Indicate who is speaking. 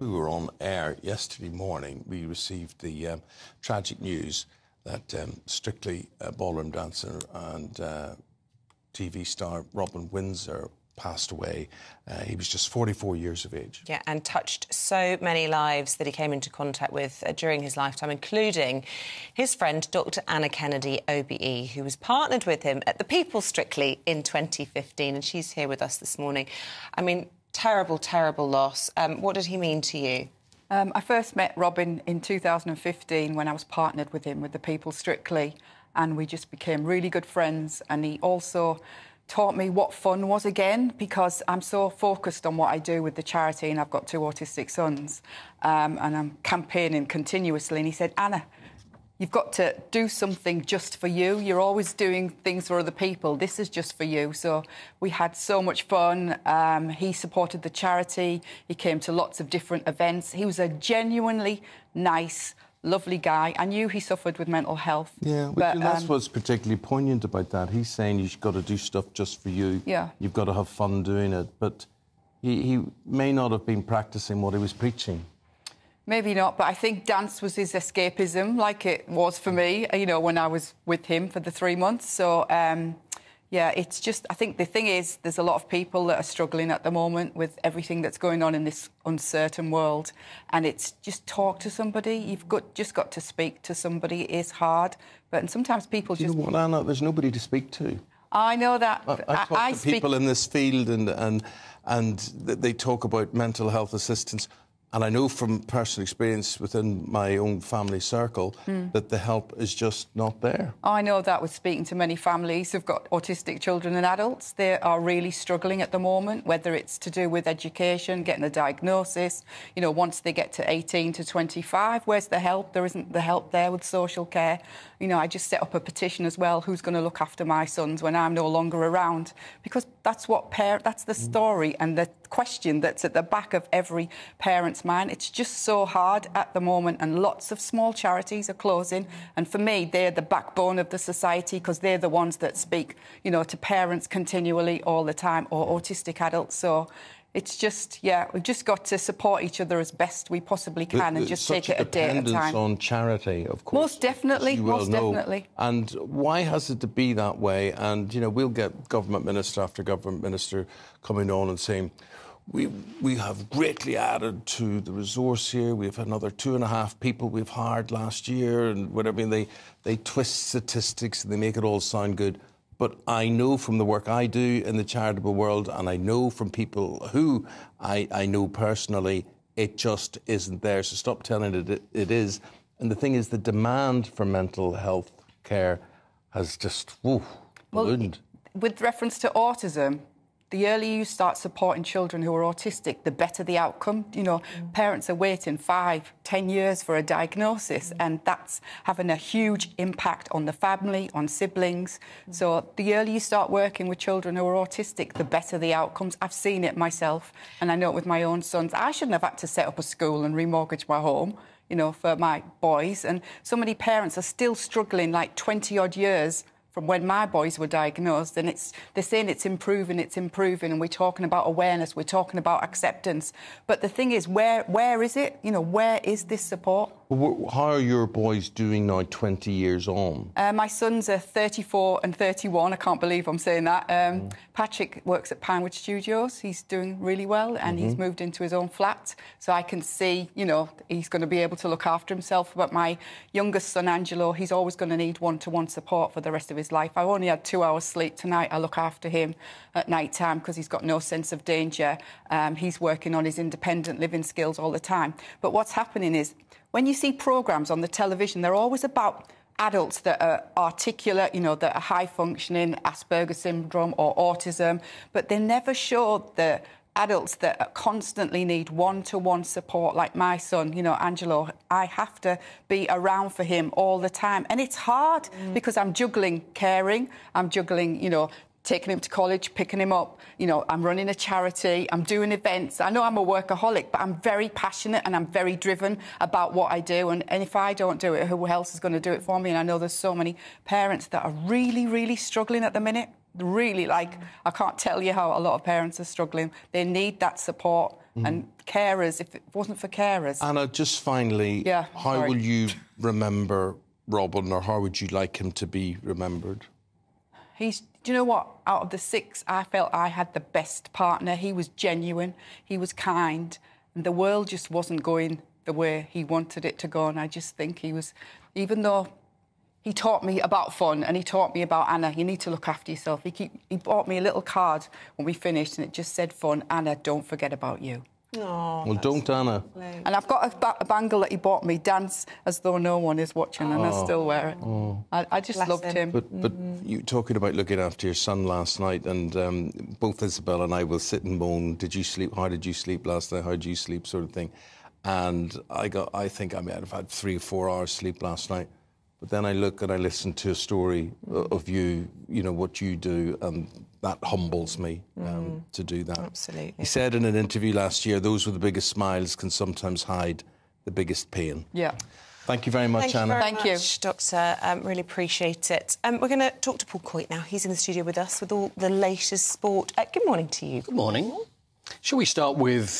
Speaker 1: We were on air yesterday morning. We received the um, tragic news that um, Strictly uh, ballroom dancer and uh, TV star Robin Windsor passed away. Uh, he was just 44 years of age.
Speaker 2: Yeah, and touched so many lives that he came into contact with uh, during his lifetime, including his friend Dr. Anna Kennedy, OBE, who was partnered with him at the People Strictly in 2015, and she's here with us this morning. I mean, terrible, terrible loss. Um, what did he mean to you?
Speaker 3: Um, I first met Robin in 2015 when I was partnered with him with the People Strictly, and we just became really good friends. And he also taught me what fun was again because I'm so focused on what I do with the charity, and I've got two autistic sons, um, and I'm campaigning continuously. And he said, Anna, You've got to do something just for you. You're always doing things for other people. This is just for you. So we had so much fun. Um, he supported the charity. He came to lots of different events. He was a genuinely nice, lovely guy. I knew he suffered with mental health.
Speaker 1: Yeah, but, that's um, what's particularly poignant about that. He's saying you've got to do stuff just for you.
Speaker 3: Yeah.
Speaker 1: You've got to have fun doing it. But he, he may not have been practicing what he was preaching.
Speaker 3: Maybe not, but I think dance was his escapism, like it was for me, you know, when I was with him for the three months. So, um, yeah, it's just, I think the thing is, there's a lot of people that are struggling at the moment with everything that's going on in this uncertain world. And it's just talk to somebody. You've got, just got to speak to somebody. It is hard. But and sometimes people
Speaker 1: Do
Speaker 3: just.
Speaker 1: You know what, Anna? There's nobody to speak to.
Speaker 3: I know that.
Speaker 1: I, I talk I, to speak... people in this field and, and, and they talk about mental health assistance. And I know from personal experience within my own family circle mm. that the help is just not there.
Speaker 3: I know that with speaking to many families who've got autistic children and adults. They are really struggling at the moment, whether it's to do with education, getting a diagnosis. You know, once they get to 18 to 25, where's the help? There isn't the help there with social care. You know, I just set up a petition as well who's going to look after my sons when I'm no longer around? Because that's what par- that's the hmm. story and the question that's at the back of every parent's mind. It's just so hard at the moment, and lots of small charities are closing. And for me, they're the backbone of the society because they're the ones that speak, you know, to parents continually all the time or autistic adults. So it's just, yeah, we've just got to support each other as best we possibly can and just take it a day at a time.
Speaker 1: on charity, of course.
Speaker 3: Most definitely, most know. definitely.
Speaker 1: And why has it to be that way? And, you know, we'll get government minister after government minister coming on and saying, we, we have greatly added to the resource here. We've had another two and a half people we've hired last year and whatever. And they, they twist statistics and they make it all sound good. But I know from the work I do in the charitable world, and I know from people who I, I know personally, it just isn't there. So stop telling it, it it is. And the thing is, the demand for mental health care has just whoa, ballooned.
Speaker 3: Well, with reference to autism, the earlier you start supporting children who are autistic, the better the outcome. You know, mm. parents are waiting five, ten years for a diagnosis, mm. and that's having a huge impact on the family, on siblings. Mm. So the earlier you start working with children who are autistic, the better the outcomes. I've seen it myself, and I know it with my own sons. I shouldn't have had to set up a school and remortgage my home you know, for my boys. And so many parents are still struggling like 20 odd years from when my boys were diagnosed, and it's they're saying it's improving, it's improving, and we're talking about awareness, we're talking about acceptance. But the thing is, where where is it? You know, where is this support?
Speaker 1: How are your boys doing now, 20 years on?
Speaker 3: Uh, my sons are 34 and 31. I can't believe I'm saying that. Um, mm. Patrick works at Pinewood Studios. He's doing really well and mm-hmm. he's moved into his own flat. So I can see, you know, he's going to be able to look after himself. But my youngest son, Angelo, he's always going to need one to one support for the rest of his life. I only had two hours sleep tonight. I look after him at night time because he's got no sense of danger. Um, he's working on his independent living skills all the time. But what's happening is, when you see programmes on the television, they're always about adults that are articulate, you know, that are high functioning, Asperger's syndrome or autism, but they never show the adults that constantly need one-to-one support like my son you know angelo i have to be around for him all the time and it's hard mm. because i'm juggling caring i'm juggling you know taking him to college, picking him up. You know, I'm running a charity, I'm doing events. I know I'm a workaholic, but I'm very passionate and I'm very driven about what I do. And, and if I don't do it, who else is going to do it for me? And I know there's so many parents that are really, really struggling at the minute. Really, like, I can't tell you how a lot of parents are struggling. They need that support mm-hmm. And carers, if it wasn't for carers,
Speaker 1: Anna, just finally,
Speaker 3: Yeah,
Speaker 1: how
Speaker 3: sorry.
Speaker 1: will you remember Robin, or how would you like him to be remembered?
Speaker 3: He's, do you know what? Out of the six, I felt I had the best partner. He was genuine, he was kind, and the world just wasn't going the way he wanted it to go. And I just think he was, even though he taught me about fun and he taught me about Anna, you need to look after yourself. He, keep, he bought me a little card when we finished, and it just said, Fun, Anna, don't forget about you.
Speaker 2: Oh,
Speaker 1: Well, don't, Anna.
Speaker 3: And I've got a, ba- a bangle that he bought me, dance as though no one is watching, and I still wear it. I, I just
Speaker 2: Bless
Speaker 3: loved
Speaker 2: him.
Speaker 3: him.
Speaker 1: But but you talking about looking after your son last night, and um, both Isabel and I will sit and moan. Did you sleep? How did you sleep last night? How did you sleep? Sort of thing. And I got. I think I might have had three or four hours sleep last night. But then I look and I listen to a story o- of you. You know what you do, and that humbles me um, to do that.
Speaker 2: Absolutely.
Speaker 1: He said in an interview last year, "Those with the biggest smiles can sometimes hide the biggest pain."
Speaker 3: Yeah.
Speaker 1: Thank you very much,
Speaker 2: Thank you
Speaker 1: Anna.
Speaker 2: very
Speaker 3: Thank you.
Speaker 2: Doctor. Um, really appreciate it. Um, we're going to talk to Paul Coyte now. He's in the studio with us with all the latest sport. Uh, good morning to you.
Speaker 4: Good morning. Shall we start with